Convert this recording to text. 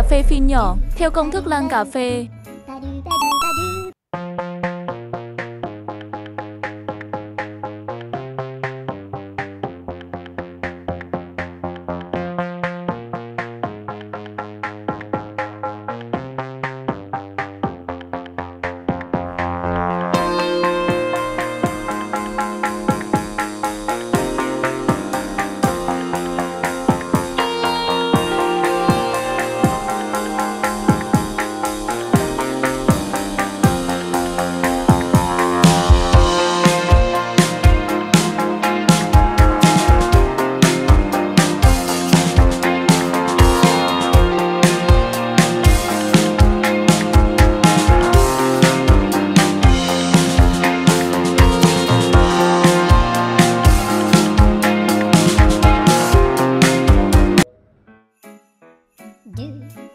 cà phê phin nhỏ theo công thức lan cà phê. Hum.